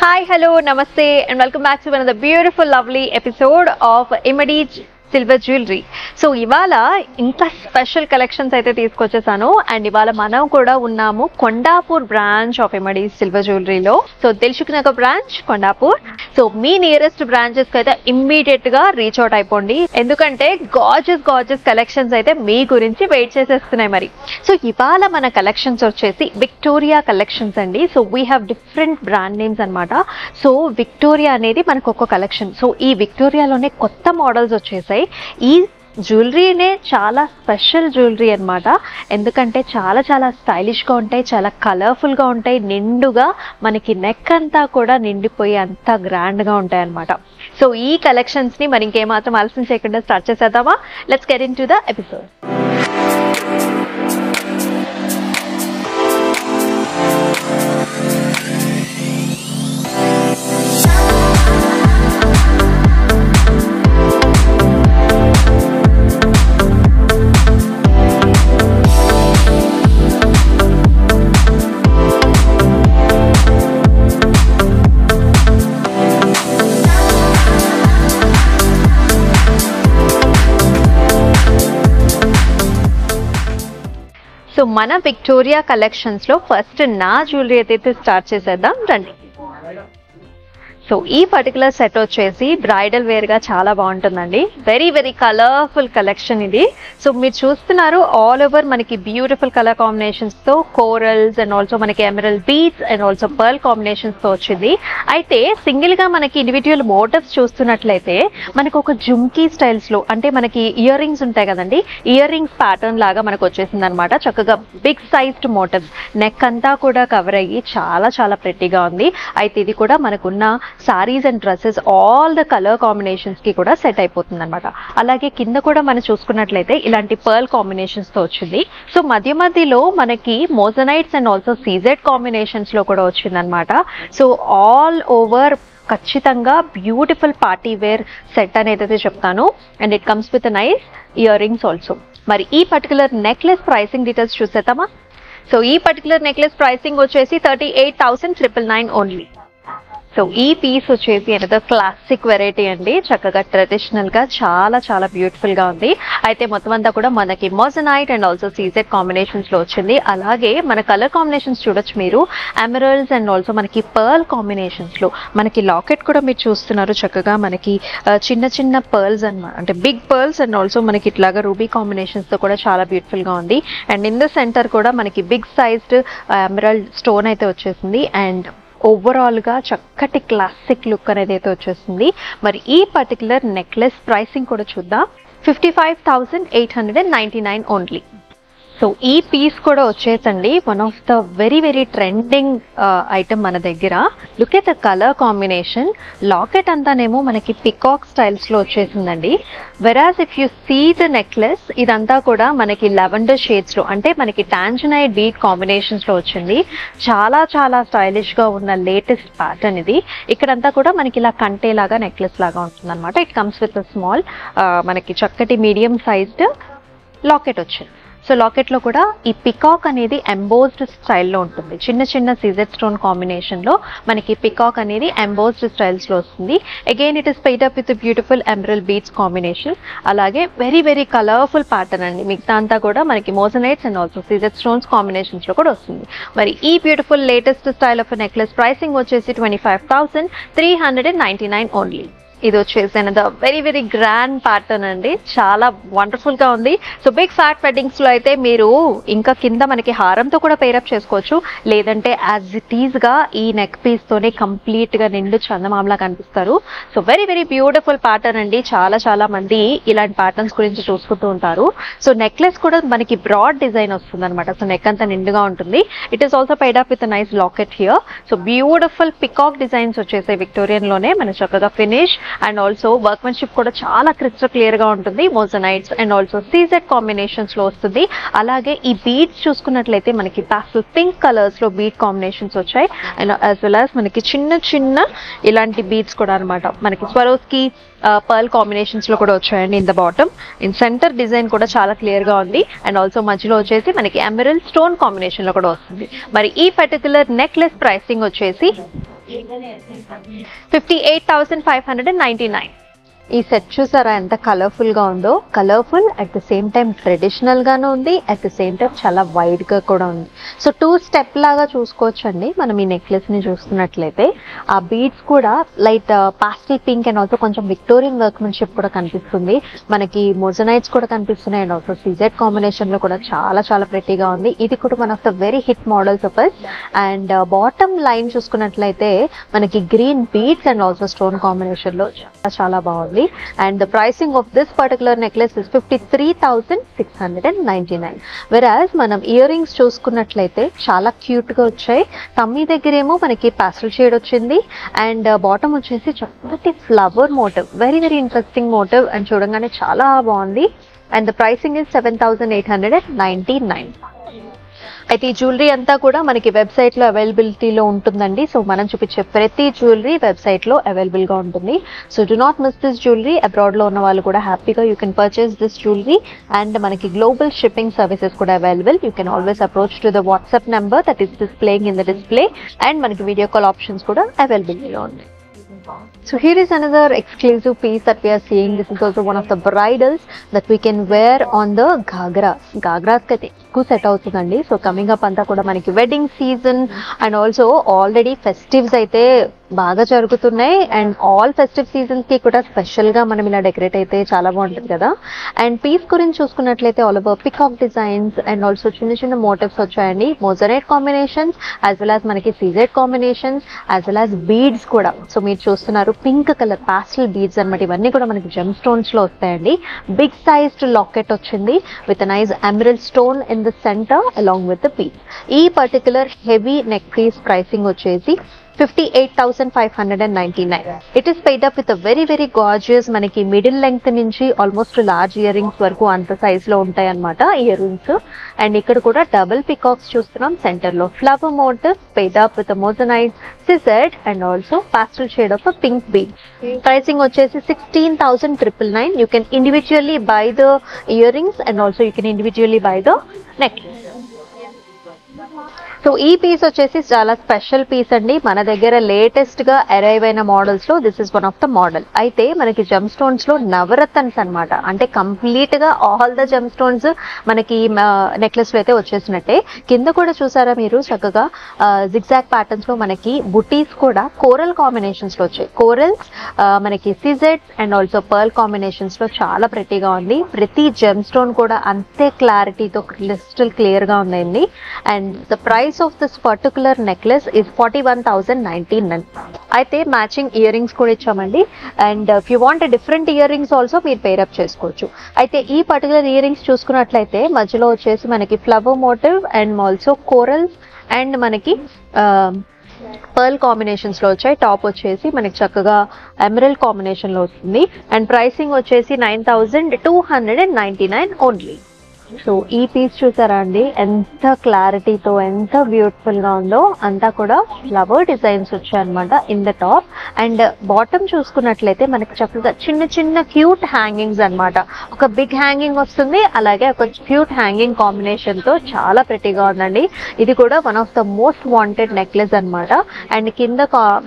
Hi, hello, namaste, and welcome back to another beautiful, lovely episode of Imadi silver jewellery so ఇవాళ ఇంత special collections అయితే తీసుకొచ్చేసాను. And ఇవాళ మనం కూడా ఉన్నాము Kondapur branch of Imadi silver జ్యువెలరీలో so తెలుసుకున్న branch Kondapur. So మీ నియరెస్ట్ బ్రాంచెస్ అయితే ఇమ్మీడియట్గా రీచ్ అవుట్ అయిపోండి. ఎందుకంటే గాజెస్ గాజెస్ కలెక్షన్స్ అయితే మీ గురించి వెయిట్ చేసేస్తున్నాయి మరి. సో ఇవాళ మన కలెక్షన్స్ వచ్చేసి విక్టోరియా కలెక్షన్స్ అండి. So we have different brand names అన్నమాట. సో విక్టోరియా అనేది మనకు ఒక కలెక్షన్ సో ఈ విక్టోరియాలోనే కొత్త మోడల్స్ వచ్చేసాయి. ఈ జ్యువెలరీనే చాలా స్పెషల్ జ్యువెలరీ అన్నమాట. ఎందుకంటే చాలా చాలా స్టైలిష్గా ఉంటాయి చాలా కలర్ఫుల్గా ఉంటాయి నిండుగా మనకి నెక్ అంతా కూడా నిండిపోయి అంత గ్రాండ్గా ఉంటాయి అనమాట సో ఈ కలెక్షన్స్ని మరి ఇంకేమాత్రం ఆలస్యం చేయకుండా స్టార్ట్ చేసేద్దామా? Let's get into the episode మన విక్టోరియా కలెక్షన్స్లో ఫస్ట్ నా జ్యువెలరీ అయితే స్టార్ట్ చేసేద్దాం రండి. సో ఈ పర్టికులర్ సెట్ వచ్చేసి బ్రైడల్ వేర్గా చాలా బాగుంటుందండి. వెరీ వెరీ కలర్ఫుల్ కలెక్షన్ ఇది. సో మీరు చూస్తున్నారు ఆల్ ఓవర్ మనకి బ్యూటిఫుల్ కలర్ కాంబినేషన్స్తో కోరల్స్ అండ్ ఆల్సో మనకి emerald beads and also pearl కాంబినేషన్స్తో వచ్చింది. అయితే సింగిల్గా మనకి ఇండివిజువల్ మోటివ్స్ చూస్తున్నట్లయితే మనకు ఒక జుమ్కీ స్టైల్స్లో అంటే మనకి ఇయర్ రింగ్స్ ఉంటాయి కదండి. ఇయర్ రింగ్స్ ప్యాటర్న్ లాగా మనకు వచ్చేసింది అనమాట చక్కగా బిగ్ సైజ్డ్ మోటివ్స్ నెక్ అంతా కూడా కవర్ అయ్యి చాలా చాలా ప్రెట్టిగా ఉంది. అయితే ఇది కూడా మనకున్న saris and dresses all the colour కాంబినేషన్స్కి కూడా సెట్ అయిపోతుంది అనమాట అలాగే కింద కూడా మనం చూసుకున్నట్లయితే ఇలాంటి పర్ల్ కాంబినేషన్స్తో వచ్చింది. సో మధ్య మధ్యలో మనకి మోజనైట్స్ అండ్ ఆల్సో సీజెడ్ కాంబినేషన్స్లో కూడా వచ్చింది అనమాట సో ఆల్ ఓవర్ ఖచ్చితంగా బ్యూటిఫుల్ పార్టీ వేర్ సెట్ అనేది అయితే చెప్తాను. And it comes with nice earrings also మరి ఈ పర్టికులర్ నెక్లెస్ ప్రైసింగ్ డీటెయిల్స్ చూసేద్దామా? సో ఈ పర్టికులర్ నెక్లెస్ ప్రైసింగ్ వచ్చేసి thirty eight thousand triple nine only so ఈ పీస్ వచ్చేసి అనదర్ క్లాసిక్ వెరైటీ అండి. చక్కగా ట్రెడిషనల్గా చాలా చాలా బ్యూటిఫుల్గా ఉంది. అయితే మొత్తం అంతా కూడా మనకి మోజనైట్ అండ్ ఆల్సో సీజెడ్ కాంబినేషన్స్లో వచ్చింది. అలాగే మన కలర్ కాంబినేషన్స్ చూడొచ్చు మీరు. ఎమరల్స్ అండ్ ఆల్సో మనకి పర్ల్ కాంబినేషన్స్లో. మనకి లాకెట్ కూడా మీరు చూస్తున్నారు చక్కగా మనకి చిన్న చిన్న పర్ల్స్ అన్నమాట అంటే బిగ్ పర్ల్స్ అండ్ ఆల్సో మనకి ఇట్లాగా రూబీ కాంబినేషన్స్తో కూడా చాలా బ్యూటిఫుల్గా ఉంది. అండ్ ఇన్ ద సెంటర్ కూడా మనకి బిగ్ సైజ్డ్ ఎమరల్డ్ స్టోన్ అయితే వచ్చేసింది. అండ్ ఓవరాల్గా చక్కటి క్లాసిక్ లుక్ అనేది అయితే వచ్చేస్తుంది మరి ఈ పర్టికులర్ నెక్లెస్ ప్రైసింగ్ కూడా చూద్దాం. Fifty five thousand eight hundred and ninety nine only so ఈ పీస్ కూడా వచ్చేసండి. One of the very very trending item మన దగ్గర. Look at the colour combination locket అంతానేమో మనకి పికాక్ స్టైల్స్లో వచ్చేసిందండి. Whereas if you see the necklace ఇదంతా కూడా మనకి లెవెండర్ షేడ్స్లో అంటే మనకి టాంజనైట్ బీట్ కాంబినేషన్స్లో వచ్చింది. చాలా చాలా స్టైలిష్గా ఉన్న లేటెస్ట్ ప్యాటర్న్ ఇది. ఇక్కడంతా కూడా మనకి ఇలా కంటేలాగా నెక్లెస్ లాగా ఉంటుంది అనమాట it comes with a small మనకి చక్కటి మీడియం సైజ్డ్ లాకెట్ వచ్చింది. సో లాకెట్లో కూడా ఈ పికాక్ అనేది ఎంబోజ్డ్ స్టైల్లో ఉంటుంది. చిన్న చిన్న సీజెడ్ స్టోన్ కాంబినేషన్లో మనకి పికాక్ అనేది ఎంబోజ్డ్ స్టైల్స్లో వస్తుంది. Again it is paired up with beautiful ఎంబ్రల్ beads combination అలాగే వెరీ వెరీ కలర్ఫుల్ ప్యాటర్న్ అండి. మిగతా అంతా కూడా మనకి moissanites and also CZ stones కాంబినేషన్స్లో కూడా వస్తుంది. మరి ఈ beautiful latest style of necklace pricing వచ్చేసి twenty five thousand three hundred and ninety nine only ఇది వచ్చేసి another very very grand pattern అండి. చాలా వండర్ఫుల్గా ఉంది. సో బిగ్ ఫ్యాట్ వెడ్డింగ్స్లో అయితే మీరు ఇంకా కింద మనకి హారంతో కూడా పేరప్ చేసుకోవచ్చు. లేదంటే యాజ్ ఇట్ ఈజ్గా ఈ నెక్ పీస్ తోనే కంప్లీట్గా నిండు చందమామలా కనిపిస్తారు. So very very beautiful pattern అండి. చాలా చాలా మంది ఇలాంటి ప్యాటర్న్స్ గురించి చూసుకుంటూ ఉంటారు. సో నెక్లెస్ కూడా మనకి బ్రాడ్ డిజైన్ వస్తుంది అనమాట సో నెక్ అంతా నిండుగా ఉంటుంది. It is also paired up with nice locket here so beautiful peacock designs వచ్చేసాయి విక్టోరియన్లోనే. మన చక్కగా ఫినిష్ అండ్ ఆల్సో వర్క్మెన్షిప్ కూడా చాలా క్రిస్టల్ క్లియర్గా ఉంటుంది. మోజనైట్స్ అండ్ ఆల్సో సీజెడ్ కాంబినేషన్స్లో వస్తుంది. అలాగే ఈ బీడ్స్ చూసుకున్నట్లయితే మనకి పాస్టల్ పింక్ కలర్స్లో బీడ్ కాంబినేషన్స్ వచ్చాయి. అండ్ యాజ్ వెల్ యాజ్ మనకి చిన్న చిన్న ఇలాంటి బీడ్స్ కూడా అన్నమాట. మనకి స్వరోస్కి పర్ల్ కాంబినేషన్స్లో కూడా వచ్చాయండి in the bottom in centre design కూడా చాలా క్లియర్గా ఉంది. అండ్ ఆల్సో మధ్యలో వచ్చేసి మనకి ఎమరల్ స్టోన్ కాంబినేషన్లో కూడా వస్తుంది. మరి ఈ పర్టికులర్ నెక్లెస్ ప్రైసింగ్ వచ్చేసి 58,599. ఈ సెట్ చూసారా ఎంత కలర్ఫుల్గా ఉందో? Colourful at the same time ట్రెడిషనల్గానూ ఉంది అట్ ద సేమ్ టైం చాలా వైడ్గా కూడా ఉంది. సో టూ స్టెప్ లాగా చూసుకోవచ్చు అండి మనం ఈ నెక్లెస్ని చూస్తున్నట్లయితే ఆ బీడ్స్ కూడా light pastel pink and also కొంచెం విక్టోరియన్ వర్క్మెన్షిప్ కూడా కనిపిస్తుంది. మనకి మొజనైట్స్ కూడా కనిపిస్తున్నాయి అండ్ ఆల్సో సిజెట్ కాంబినేషన్లో కూడా చాలా చాలా ప్రెట్టీగా ఉంది. ఇది కూడా one of the very hit models of us and bottom line చూసుకున్నట్లయితే మనకి green beads and also stone కాంబినేషన్లో చాలా చాలా బాగుంది. And the pricing of this particular necklace is fifty three thousand six hundred and ninety nine whereas మనం ear rings చూసుకున్నట్లయితే చాలా క్యూట్గా వచ్చాయి. తమ్మి దగ్గరేమో మనకి ప్యాసల్ షేడ్ వచ్చింది. అండ్ బాటమ్ వచ్చేసి చక్కటి flower motif very very interesting motif and చూడంగానే చాలా బాగుంది. And the pricing is seven thousand eight hundred and ninety nine అయితే ఈ జ్యువెలరీ అంతా కూడా మనకి వెబ్సైట్లో అవైలబిలిటీలో ఉంటుందండి. సో మనం చూపించే ప్రతి జ్యువెలరీ వెబ్సైట్లో అవైలబుల్గా ఉంటుంది. So do not miss this jewellery అబ్రాడ్లో ఉన్న వాళ్ళు కూడా హ్యాపీగా you can purchase this jewellery and మనకి గ్లోబల్ షిప్పింగ్ సర్వీసెస్ కూడా available you can always approach to the WhatsApp number that is displaying in the display and మనకి video call options కూడా అవైలబిలిటీలో ఉన్నాయి. So here is another exclusive piece that we are seeing. This is also one of the bridals that we can wear on the ghagras. Ghagras అయితే ఎక్కువ set అవుతుందండి. So coming up అంతా కూడా మనకి wedding season and also already festives అయితే బాగా జరుగుతున్నాయి. And all festive సీజన్స్కి కూడా స్పెషల్గా మనం ఇలా డెకరేట్ అయితే చాలా బాగుంటుంది కదా. అండ్ పీస్ గురించి చూసుకున్నట్లయితే all over peacock designs and also చిన్న చిన్న మోటివ్స్ వచ్చాయండి. Moissanite combinations as well as మనకి CZ combinations as well as beads కూడా. సో మీరు చూస్తున్నారు పింక్ కలర్ పాస్టల్ బీడ్స్ అన్నమాట. ఇవన్నీ కూడా మనకి జెమ్ స్టోన్స్లో వస్తాయండి. బిగ్ సైజ్డ్ లాకెట్ వచ్చింది with nice emerald stone in the centre along with the piece ఈ particular heavy neck piece pricing వచ్చేసి fifty eight thousand five hundred and a nine very gorgeous paired up very మనకి middle length నుంచి almost large ear rings వరకు అంత సైజ్లో ఉంటాయి అనమాట ear rings and ఇక్కడ కూడా డబుల్ పికాక్స్ చూస్తున్నాం సెంటర్లో. Flower motif paired up with moissanite CZ and also pastel shade of pink bead pricing వచ్చేసి sixteen thousand triple nine you can individually buy the earrings and also you can individually buy the necklace so ఈ piece వచ్చేసి చాలా special piece అండి. మన దగ్గర లేటెస్ట్గా arrive అయిన మోడల్స్లో this is one of the model అయితే మనకి జమ్ స్టోన్స్లో నవరత్న్స్ అన్నమాట. అంటే కంప్లీట్గా ఆల్ ద జమ్ స్టోన్స్ మనకి నెక్లెస్లో అయితే వచ్చేసినట్టే. కింద కూడా చూసారా మీరు చక్కగా జిగ్జాక్ ప్యాటర్న్స్లో మనకి బుటీస్ కూడా కోరల్ కాంబినేషన్స్లో వచ్చాయి. కోరల్స్ మనకి సిజెడ్ అండ్ ఆల్సో పర్ల్ కాంబినేషన్స్లో చాలా ప్రెట్టీగా ఉంది. ప్రతి జెమ్ స్టోన్ కూడా అంతే క్లారిటీతో క్రిస్టల్ క్లియర్గా ఉందండి. And the price of this particular necklace is forty one thousand nineteen nine అయితే మ్యాచింగ్ ఇయర్ రింగ్స్ కూడా ఇచ్చామండి. And if you want different earrings also మీరు పేరప్ చేసుకోవచ్చు. అయితే ఈ పర్టికులర్ ఇయర్ రింగ్స్ చూసుకున్నట్లయితే మధ్యలో వచ్చేసి మనకి flower motif and also corals and మనకి పర్ల్ కాంబినేషన్స్లో వచ్చాయి. టాప్ వచ్చేసి మనకి చక్కగా ఎమరల్ కాంబినేషన్లో వస్తుంది అండ్ ప్రైసింగ్ వచ్చేసి nine thousand two hundred and ninety nine only so ఈ పీస్ చూసారా అండి? ఎంత క్లారిటీతో ఎంత బ్యూటిఫుల్గా ఉందో అంతా కూడా ఫ్లవర్ డిజైన్స్ వచ్చాయన్నమాట in the top and bottom చూసుకున్నట్లయితే మనకి చక్కగా చిన్న చిన్న క్యూట్ హ్యాంగింగ్స్ అన్నమాట. ఒక బిగ్ హ్యాంగింగ్ వస్తుంది అలాగే ఒక క్యూట్ హ్యాంగింగ్ కాంబినేషన్తో చాలా ప్రెటీగా ఉందండి. ఇది కూడా one of the most wanted necklace అన్నమాట. అండ్ కింద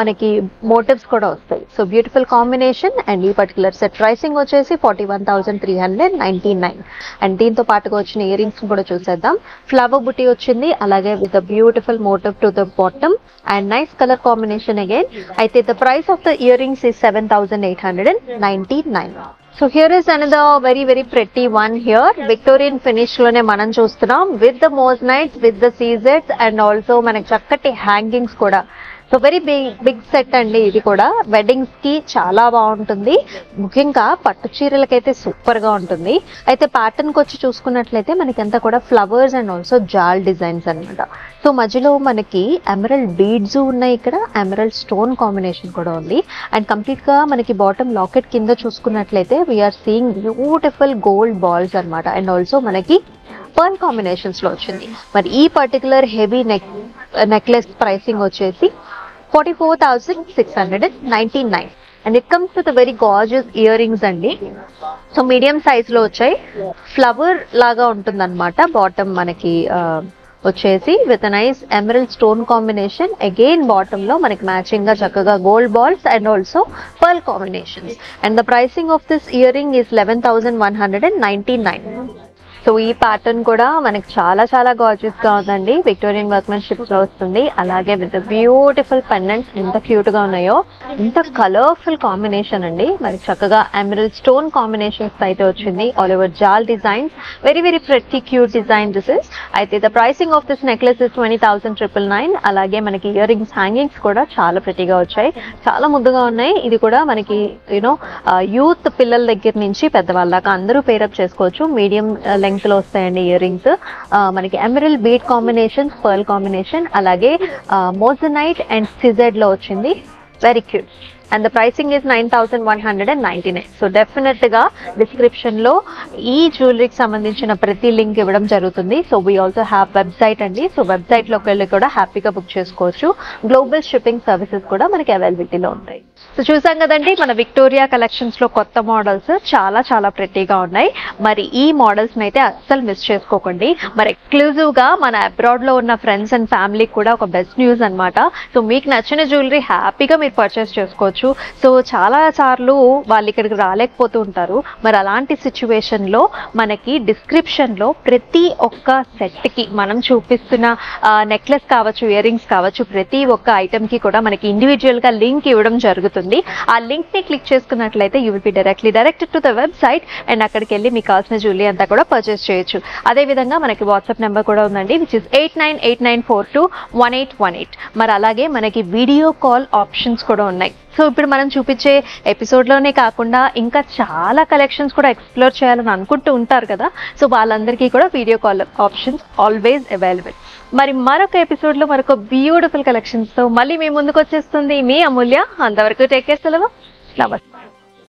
మనకి మోటివ్స్ కూడా వస్తాయి. సో బ్యూటిఫుల్ కాంబినేషన్ అండ్ ఈ పర్టికులర్ సెట్ ప్రైసింగ్ వచ్చేసి forty one thousand three hundred ninety nine and దీంతో పాటు పాటుగా వచ్చిన ఇయర్ రింగ్స్ కూడా చూసేద్దాం. ఫ్లవర్ బుటీ వచ్చింది. అలాగే with beautiful motif to the bottom and nice colour combination again అయితే the price of the earrings is seven thousand eight hundred and ninety nine so here is another very very pretty one here Victorian ఫినిష్లోనే మనం చూస్తున్నాం. With the moissanites with the సీజెట్స్ and also మనకి చక్కటి hangings కూడా. So very big big set అండి ఇది కూడా. వెడ్డింగ్స్కి చాలా బాగుంటుంది. ముఖ్యంగా పట్టు చీరలకైతే సూపర్గా ఉంటుంది. అయితే ప్యాటర్న్కి వచ్చి చూసుకున్నట్లయితే మనకి అంతా కూడా ఫ్లవర్స్ అండ్ ఆల్సో జాల్ డిజైన్స్ అన్నమాట. సో మధ్యలో మనకి ఎమరల్ బీడ్స్ ఉన్నాయి ఇక్కడ. ఎమరల్ స్టోన్ కాంబినేషన్ కూడా ఉంది. అండ్ కంప్లీట్గా మనకి బాటమ్ లాకెట్ కింద చూసుకున్నట్లయితే we are seeing beautiful gold balls అన్నమాట. అండ్ ఆల్సో మనకి పర్ల్ కాంబినేషన్స్లో వచ్చింది. మరి ఈ particular heavy neck necklace pricing వచ్చేసి forty four thousand six hundred and nine it comes with very gorgeous earrings అండి. సో మీడియం సైజ్లో వచ్చాయి. ఫ్లవర్ లాగా ఉంటుంది అనమాట బాటమ్ మనకి వచ్చేసి with nice emerald stone combination again బాటమ్లో మనకి మ్యాచింగ్గా చక్కగా gold balls and also pearl combinations and the pricing of this year ring is eleven thousand one hundred and ninety nine so ఈ ప్యాటర్న్ కూడా మనకి చాలా చాలా గార్జియస్గా ఉందండి. విక్టోరియన్ వర్క్మెన్షిప్లో వస్తుంది. అలాగే విత్ బ్యూటిఫుల్ పెండెంట్స్ ఎంత క్యూట్గా ఉన్నాయో ఎంత కలర్ఫుల్ కాంబినేషన్ అండి. మరి చక్కగా ఎమరల్ స్టోన్ కాంబినేషన్స్ అయితే వచ్చింది. ఆల్ ఓవర్ జాల్ designs very very pretty cute design this is అయితే the pricing of this necklace is twenty thousand triple nine అలాగే మనకి ఇయర్ రింగ్స్ హ్యాంగింగ్స్ కూడా చాలా ప్రతిగా వచ్చాయి. చాలా ముద్దుగా ఉన్నాయి. ఇది కూడా మనకి యూనో యూత్ uh, పిల్లల దగ్గర నుంచి పెద్దవాళ్ళ దాకా అందరూ పేరప్ చేసుకోవచ్చు. మీడియం లెంగ్ uh, లో వస్తాయండి ఇయర్ రింగ్స్. మనకి emerald bead combination pearl combination అలాగే మోజనైట్ అండ్ సిజెడ్లో వచ్చింది. Very cute and the pricing is nine thousand one hundred and ninety nine so డెఫినెట్గా డిస్క్రిప్షన్లో ఈ జ్యువెలరీకి సంబంధించిన ప్రతి లింక్ ఇవ్వడం జరుగుతుంది. So we also have website అండి. సో వెబ్సైట్లోకి వెళ్ళి కూడా హ్యాపీగా బుక్ చేసుకోవచ్చు. గ్లోబల్ షిప్పింగ్ సర్వీసెస్ కూడా మనకి అవైలబిలిటీలో ఉంటాయి. సో చూసాం కదండి మన విక్టోరియా కలెక్షన్స్లో కొత్త మోడల్స్ చాలా చాలా ప్రెట్టీగా ఉన్నాయి. మరి ఈ మోడల్స్ని అయితే అస్సలు మిస్ చేసుకోకండి. మరి ఎక్స్క్లూజివ్గా మన అబ్రాడ్లో ఉన్న ఫ్రెండ్స్ అండ్ ఫ్యామిలీకి కూడా ఒక బెస్ట్ న్యూస్ అన్నమాట. సో మీకు నచ్చిన జ్యువెలరీ హ్యాపీగా మీరు పర్చేస్ చేసుకోవచ్చు. సో చాలా సార్లు వాళ్ళు ఇక్కడికి రాలేకపోతూ ఉంటారు. మరి అలాంటి సిచ్యువేషన్లో మనకి డిస్క్రిప్షన్లో ప్రతి ఒక్క సెట్కి మనం చూపిస్తున్న నెక్లెస్ కావచ్చు ఇయర్ రింగ్స్ కావచ్చు ప్రతి ఒక్క ఐటెంకి కూడా మనకి ఇండివిజువల్గా లింక్ ఇవ్వడం జరుగుతుంది. ఆ లింక్ని క్లిక్ చేసుకున్నట్లయితే you will be directly directed to the website and అక్కడికి వెళ్ళి మీకు కావాల్సిన జ్యువెలరీ అంతా కూడా పర్చేస్ చేయొచ్చు. అదే విధంగా మనకి వాట్సాప్ నెంబర్ కూడా ఉందండి which is eight nine eight nine four two one eight one eight మరి అలాగే మనకి వీడియో కాల్ ఆప్షన్స్ కూడా ఉన్నాయి. సో ఇప్పుడు మనం చూపించే ఎపిసోడ్లోనే కాకుండా ఇంకా చాలా కలెక్షన్స్ కూడా ఎక్స్ప్లోర్ చేయాలని అనుకుంటూ ఉంటారు కదా. సో వాళ్ళందరికీ కూడా video call options always available. మరి మరొక ఎపిసోడ్లో మరొక బ్యూటిఫుల్ కలెక్షన్స్తో మళ్ళీ మీ ముందుకు వచ్చేస్తుంది మీ అమూల్య. అంతవరకు టేక్ కేర్ సెలవు. నమస్తే.